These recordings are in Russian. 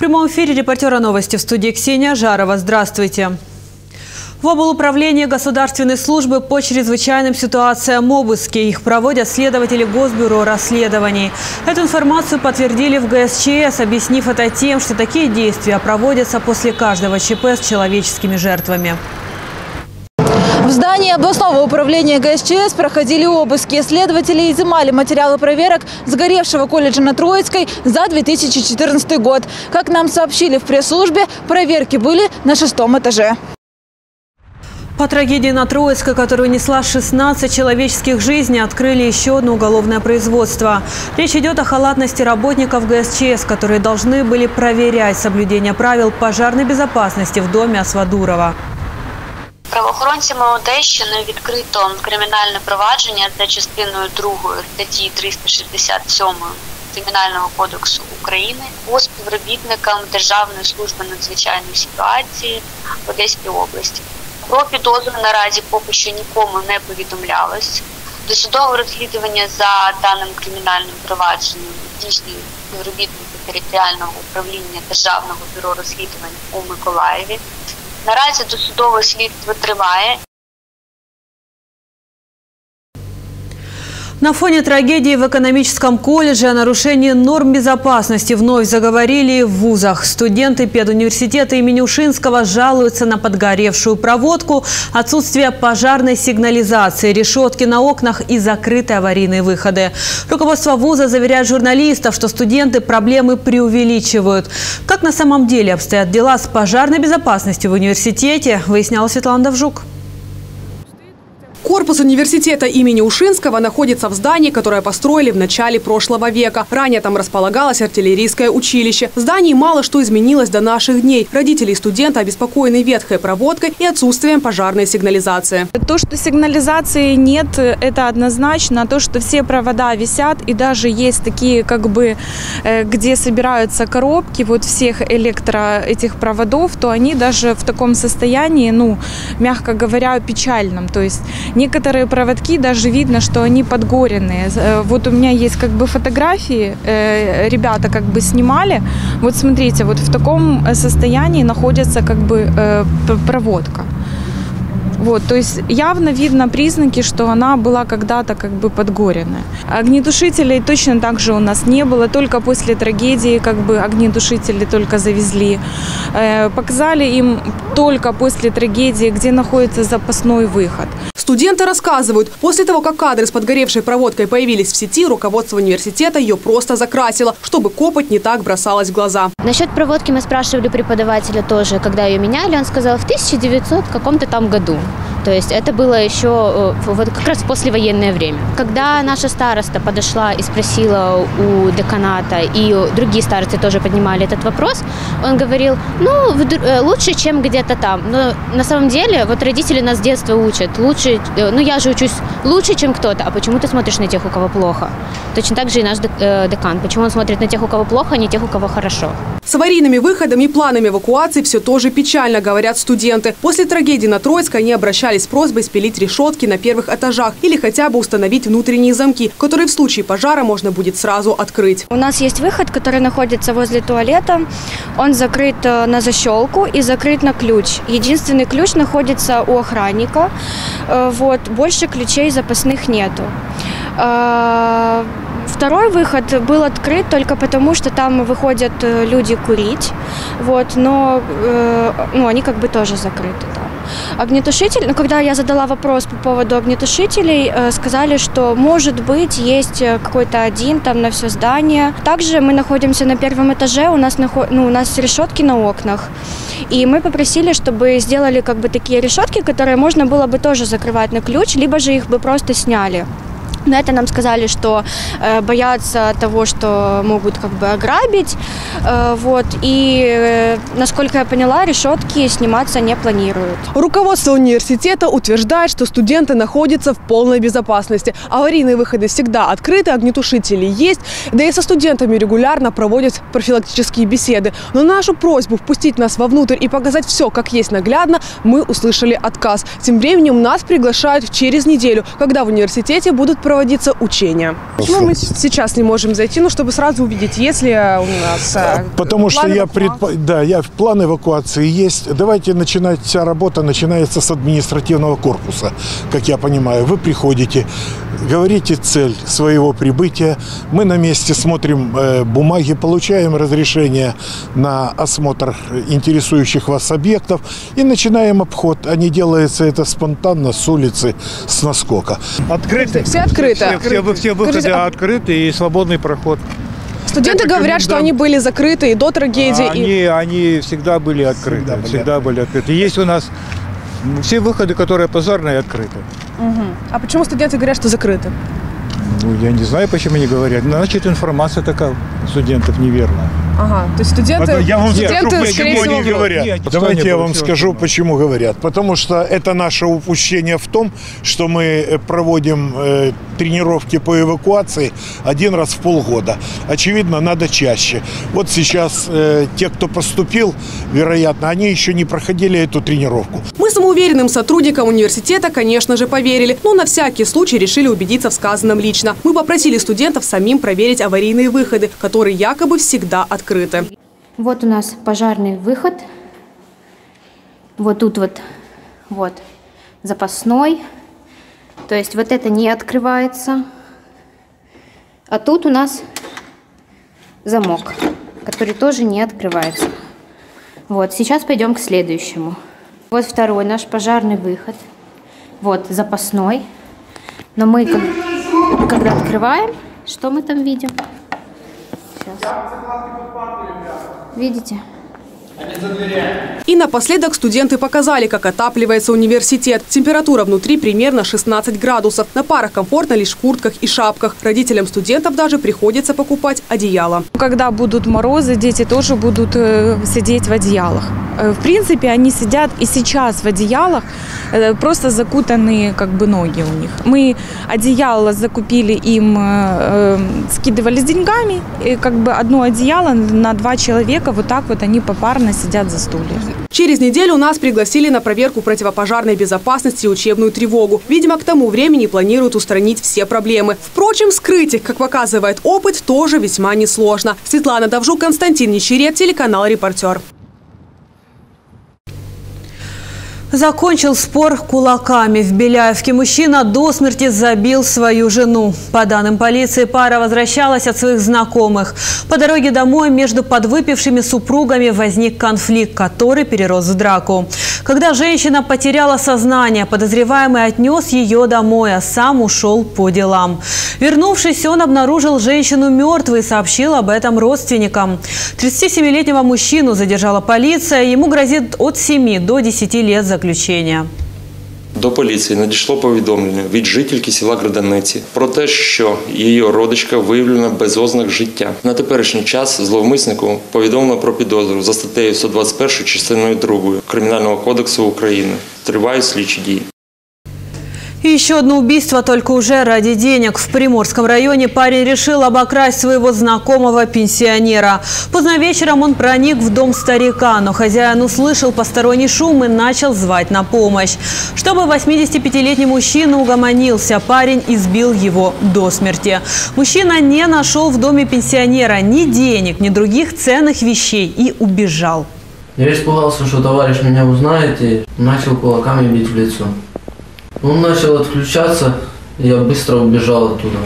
прямом эфире репортера новости в студии Ксения Жарова. Здравствуйте. В облуправлении государственной службы по чрезвычайным ситуациям обыски. Их проводят следователи Госбюро расследований. Эту информацию подтвердили в ГСЧС, объяснив это тем, что такие действия проводятся после каждого ЧП с человеческими жертвами. В здании областного управления ГСЧС проходили обыски. Следователи изымали материалы проверок сгоревшего колледжа на Троицкой за 2014 год. Как нам сообщили в пресс-службе, проверки были на шестом этаже. По трагедии на Троицкой, которая унесла 16 человеческих жизней, открыли еще одно уголовное производство. Речь идет о халатности работников ГСЧС, которые должны были проверять соблюдение правил пожарной безопасности в доме Асвадурова. Правоохоронцями Одещини відкрито кримінальне провадження за частиною 2 статті 367 Кримінального кодексу України по співробітникам Державної служби надзвичайних ситуацій в Одеській області. Про підозру наразі поки що нікому не повідомлялось. Досудове розслідування за даним кримінальним провадженням здійснюють співробітники територіального управління Державного бюро розслідувань у Миколаєві. Наразі досудове слідство триває. На фоне трагедии в экономическом колледже о нарушении норм безопасности вновь заговорили в вузах. Студенты педуниверситета имени Ушинского жалуются на подгоревшую проводку, отсутствие пожарной сигнализации, решетки на окнах и закрытые аварийные выходы. Руководство вуза заверяет журналистов, что студенты проблемы преувеличивают. Как на самом деле обстоят дела с пожарной безопасностью в университете, выясняла Светлана Довжук. Корпус университета имени Ушинского находится в здании, которое построили в начале прошлого века. Ранее там располагалось артиллерийское училище. В здании мало что изменилось до наших дней. Родители и студенты обеспокоены ветхой проводкой и отсутствием пожарной сигнализации. То, что сигнализации нет, это однозначно. То, что все провода висят, и даже есть такие, как бы, э, где собираются коробки вот всех электро этих проводов, то они даже в таком состоянии, ну, мягко говоря, печальном. То есть Некоторые проводки даже видно, что они подгоренные. Э, вот у меня есть как бы фотографии, э, ребята как бы снимали. Вот смотрите, вот в таком э, состоянии находится как бы проводка. Вот, то есть явно видно признаки, что она была когда-то как бы подгоренная. Огнетушителей точно так же у нас не было, только после трагедии как бы огнетушители только завезли. Показали им только после трагедии, где находится запасной выход. Студенты рассказывают, после того, как кадры с подгоревшей проводкой появились в сети, руководство университета ее просто закрасило, чтобы копоть не так бросалась в глаза. Насчет проводки мы спрашивали преподавателя тоже, когда ее меняли, он сказал в 1900 каком-то там году. То есть это было еще э, вот как раз послевоенное время. Когда наша староста подошла и спросила у деканата, и другие старосты тоже поднимали этот вопрос, он говорил, ну, э, лучше, чем где-то там. Но на самом деле, вот родители нас с детства учат, лучше, э, ну, я же учусь лучше, чем кто-то, а почему ты смотришь на тех, у кого плохо? Точно так же и наш декан. Почему он смотрит на тех, у кого плохо, а не тех, у кого хорошо? С аварийными выходами и планами эвакуации все тоже печально, говорят студенты. После трагедии на Троицкой они обращались с просьбой спилить решетки на первых этажах или хотя бы установить внутренние замки, которые в случае пожара можно будет сразу открыть. У нас есть выход, который находится возле туалета. Он закрыт э, на защелку и закрыт на ключ. Единственный ключ находится у охранника. Э, вот. Больше ключей запасных нету. Э, Второй выход был открыт только потому, что там выходят люди курить, вот, но э, ну, они как бы тоже закрыты. Огнетушитель, ну, когда я задала вопрос по поводу огнетушителей, э, сказали, что может быть есть э, какой-то один там на все здание. Также мы находимся на первом этаже, у нас, ну, у нас решетки на окнах. И мы попросили, чтобы сделали как бы такие решетки, которые можно было бы тоже закрывать на ключ, либо же их бы просто сняли. На это нам сказали, что э, боятся того, что могут как бы ограбить. Э, вот. И, э, насколько я поняла, решетки сниматься не планируют. Руководство университета утверждает, что студенты находятся в полной безопасности. Аварийные выходы всегда открыты, огнетушители есть. Да и со студентами регулярно проводят профилактические беседы. Но нашу просьбу впустить нас вовнутрь и показать все, как есть наглядно, мы услышали отказ. Тем временем нас приглашают через неделю, когда в университете будут проводиться учения. Почему мы сейчас не можем зайти, ну, чтобы сразу увидеть, есть ли у нас э, Потому что я, предпо- да, я план эвакуации есть. Давайте начинать, вся работа начинается с административного корпуса, как я понимаю. Вы приходите, говорите цель своего прибытия. Мы на месте смотрим э, бумаги, получаем разрешение на осмотр интересующих вас объектов и начинаем обход. А не делается это спонтанно с улицы, с наскока. Открыты? Все открыто. Все, все, все выходы Скажите, а открыты и свободный проход. Студенты говорят, что они были закрыты и до трагедии. и- Они, они всегда были открыты. Всегда были, открыты. Есть у нас все выходы, которые пожарные, открыты. А почему студенты говорят, что закрыты? Ну, я не знаю, почему они говорят. Значит, информация такая студентов неверная. Ага, то есть студенты, Я вам скажу, студенты, почему скорее всего, они врут. говорят. Нет, Давайте не я вам скажу, почему говорят. Потому что это наше упущение в том, что мы э, проводим э, тренировки по эвакуации один раз в полгода. Очевидно, надо чаще. Вот сейчас э, те, кто поступил, вероятно, они еще не проходили эту тренировку. Мы самоуверенным сотрудникам университета, конечно же, поверили, но на всякий случай решили убедиться в сказанном лично. Мы попросили студентов самим проверить аварийные выходы, которые якобы всегда открыты. Вот у нас пожарный выход. Вот тут вот, вот, запасной. То есть вот это не открывается. А тут у нас замок, который тоже не открывается. Вот, сейчас пойдем к следующему. Вот второй наш пожарный выход. Вот, запасной. Но мы, когда открываем, что мы там видим? Сейчас. Видите? И напоследок студенты показали, как отапливается университет. Температура внутри примерно 16 градусов. На парах комфортно лишь в куртках и шапках. Родителям студентов даже приходится покупать одеяло. Когда будут морозы, дети тоже будут э, сидеть в одеялах. Э, в принципе, они сидят и сейчас в одеялах, э, просто закутанные как бы ноги у них. Мы одеяло закупили им, скидывали с деньгами, и как бы одно одеяло на два человека, вот так вот они попарно сидят за стульями. Через неделю нас пригласили на проверку противопожарной безопасности и учебную тревогу. Видимо, к тому времени планируют устранить все проблемы. Впрочем, скрыть их, как показывает опыт, тоже весьма несложно. Светлана Давжук, Константин Нищерет, телеканал «Репортер». Закончил спор кулаками. В Беляевке мужчина до смерти забил свою жену. По данным полиции, пара возвращалась от своих знакомых. По дороге домой между подвыпившими супругами возник конфликт, который перерос в драку. Когда женщина потеряла сознание, подозреваемый отнес ее домой, а сам ушел по делам. Вернувшись, он обнаружил женщину мертвой и сообщил об этом родственникам. 37-летнего мужчину задержала полиция. Ему грозит от 7 до 10 лет заключения. До поліції надійшло повідомлення від жительки села Граданиці про те, що її родичка виявлена без ознак життя. На теперішній час зловмиснику повідомлено про підозру за статтею 121 частиною 2 Кримінального кодексу України. Тривають слідчі дії. Еще одно убийство, только уже ради денег. В Приморском районе парень решил обокрасть своего знакомого пенсионера. Поздно вечером он проник в дом старика, но хозяин услышал посторонний шум и начал звать на помощь. Чтобы 85-летний мужчина угомонился, парень избил его до смерти. Мужчина не нашел в доме пенсионера ни денег, ни других ценных вещей и убежал. Я испугался, что товарищ меня узнает и начал кулаками бить в лицо. Он начал отключаться, и я быстро убежал оттуда.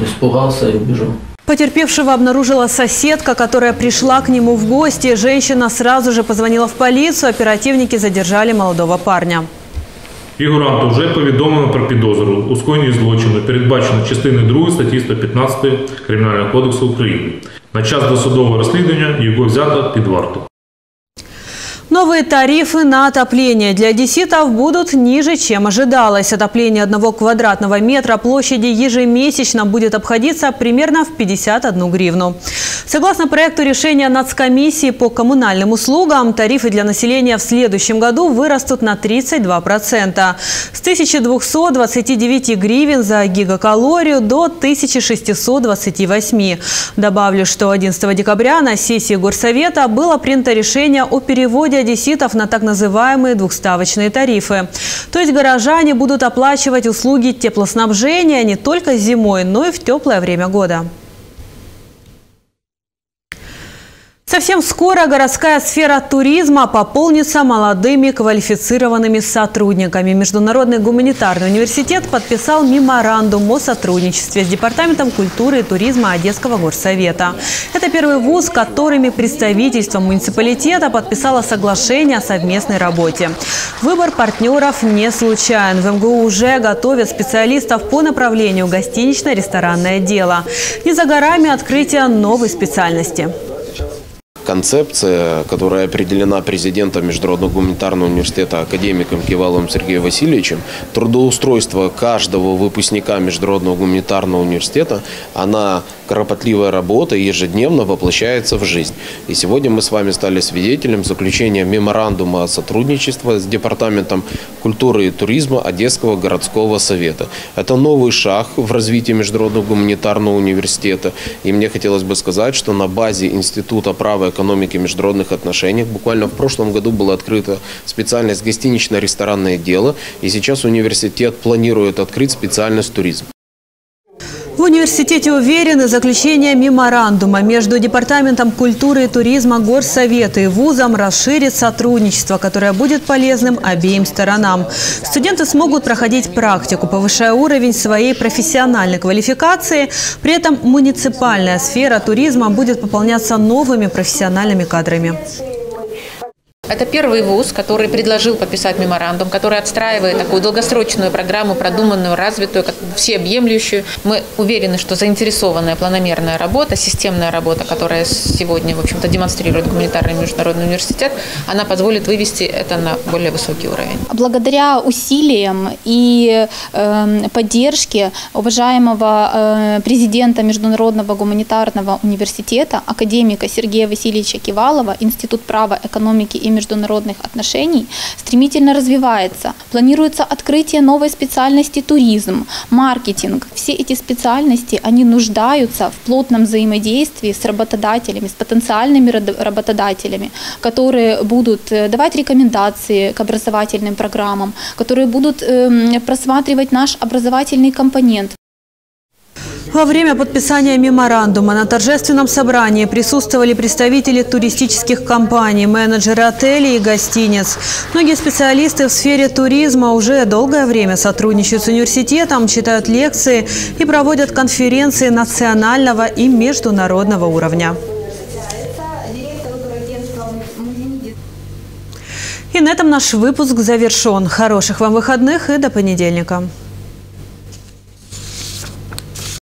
Испугался и убежал. Потерпевшего обнаружила соседка, которая пришла к нему в гости. Женщина сразу же позвонила в полицию. Оперативники задержали молодого парня. Фігуранту вже повідомлено про підозру у скоєнні злочину, передбачено частиною 2 статті 115 Кримінального кодексу України. На час досудового розслідування його взято під варту. Новые тарифы на отопление для одесситов будут ниже, чем ожидалось. Отопление одного квадратного метра площади ежемесячно будет обходиться примерно в 51 гривну. Согласно проекту решения нацкомиссии по коммунальным услугам, тарифы для населения в следующем году вырастут на 32%. С 1229 гривен за гигакалорию до 1628. Добавлю, что 11 декабря на сессии Горсовета было принято решение о переводе одесситов на так называемые двухставочные тарифы. То есть горожане будут оплачивать услуги теплоснабжения не только зимой, но и в теплое время года. Совсем скоро городская сфера туризма пополнится молодыми квалифицированными сотрудниками. Международный гуманитарный университет подписал меморандум о сотрудничестве с Департаментом культуры и туризма Одесского горсовета. Это первый вуз, которыми представительство муниципалитета подписало соглашение о совместной работе. Выбор партнеров не случайен. В МГУ уже готовят специалистов по направлению гостинично-ресторанное дело. Не за горами открытие новой специальности концепция, которая определена президентом Международного гуманитарного университета академиком Киваловым Сергеем Васильевичем, трудоустройство каждого выпускника Международного гуманитарного университета, она кропотливая работа ежедневно воплощается в жизнь. И сегодня мы с вами стали свидетелем заключения меморандума о сотрудничестве с Департаментом культуры и туризма Одесского городского совета. Это новый шаг в развитии Международного гуманитарного университета. И мне хотелось бы сказать, что на базе Института права экономики и международных отношений буквально в прошлом году была открыта специальность гостинично-ресторанное дело. И сейчас университет планирует открыть специальность туризм. В университете уверены, заключение меморандума между Департаментом культуры и туризма Горсовета и вузом расширит сотрудничество, которое будет полезным обеим сторонам. Студенты смогут проходить практику, повышая уровень своей профессиональной квалификации. При этом муниципальная сфера туризма будет пополняться новыми профессиональными кадрами. Это первый вуз, который предложил подписать меморандум, который отстраивает такую долгосрочную программу, продуманную, развитую, всеобъемлющую. Мы уверены, что заинтересованная планомерная работа, системная работа, которая сегодня, в общем-то, демонстрирует гуманитарный международный университет, она позволит вывести это на более высокий уровень. Благодаря усилиям и э, поддержке уважаемого э, президента Международного гуманитарного университета, академика Сергея Васильевича Кивалова, Институт права, экономики и международных отношений стремительно развивается. Планируется открытие новой специальности туризм, маркетинг. Все эти специальности, они нуждаются в плотном взаимодействии с работодателями, с потенциальными работодателями, которые будут э, давать рекомендации к образовательным программам, которые будут эм, просматривать наш образовательный компонент. Во время подписания меморандума на торжественном собрании присутствовали представители туристических компаний, менеджеры отелей и гостиниц. Многие специалисты в сфере туризма уже долгое время сотрудничают с университетом, читают лекции и проводят конференции национального и международного уровня. И на этом наш выпуск завершен. Хороших вам выходных и до понедельника.